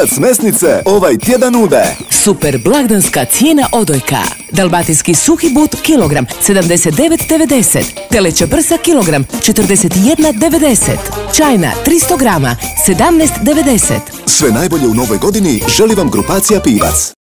Novac mesnice ovaj tjedan nude. Super blagdanska cijena odojka. Dalmatinski suhi but kilogram 79,90. Teleća prsa kilogram 41,90. Čajna 300 grama 17,90. Sve najbolje u novoj godini želi vam grupacija Pivac.